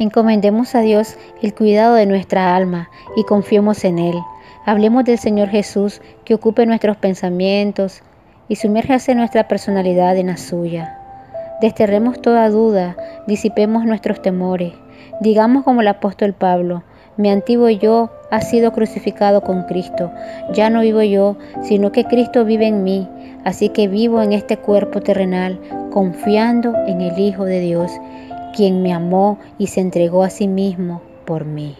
Encomendemos a Dios el cuidado de nuestra alma y confiemos en Él. Hablemos del Señor Jesús que ocupe nuestros pensamientos y sumérjase nuestra personalidad en la suya. Desterremos toda duda, disipemos nuestros temores. Digamos como el apóstol Pablo, mi antiguo yo ha sido crucificado con Cristo. Ya no vivo yo, sino que Cristo vive en mí. Así que vivo en este cuerpo terrenal, confiando en el Hijo de Dios quien me amó y se entregó a sí mismo por mí.